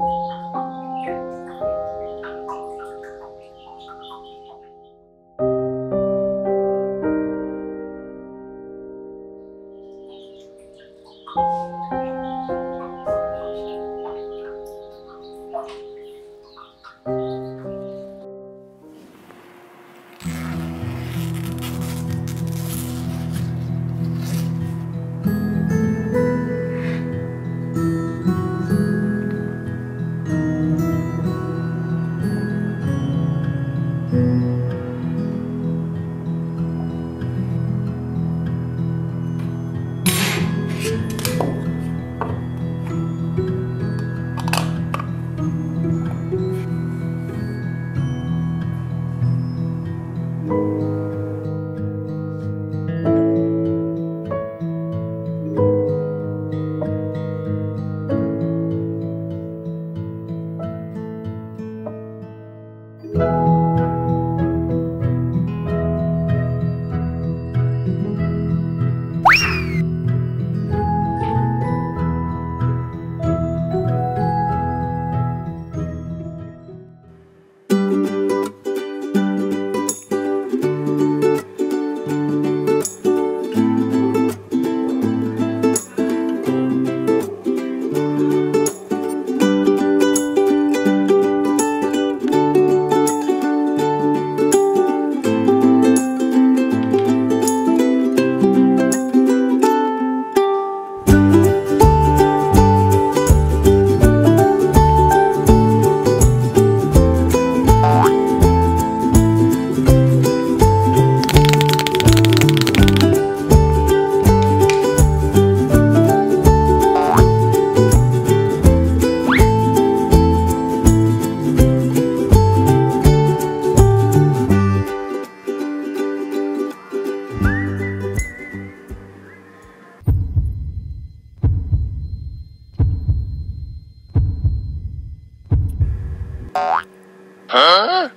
Música Huh?